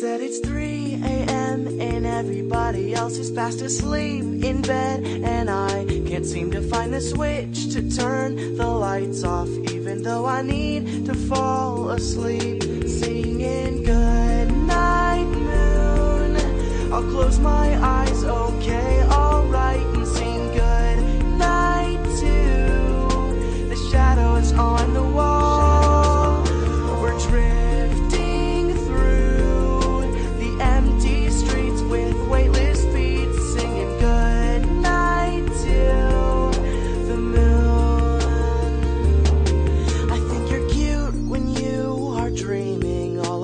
said it's 3 a.m. and everybody else is fast asleep in bed. And I can't seem to find the switch to turn the lights off, even though I need to fall asleep. Singing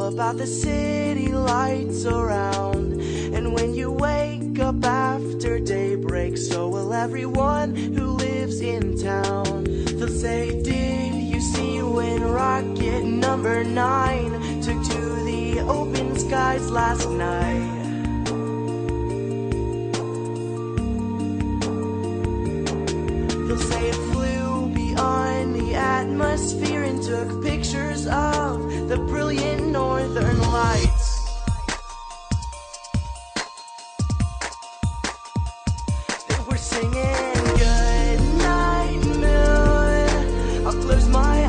about the city lights around. And when you wake up after daybreak, so will everyone who lives in town. They'll say, Did you see when rocket number nine took to the open skies last night? They'll say it flew beyond the atmosphere and took pictures of singing good night moon. I'll close my eyes.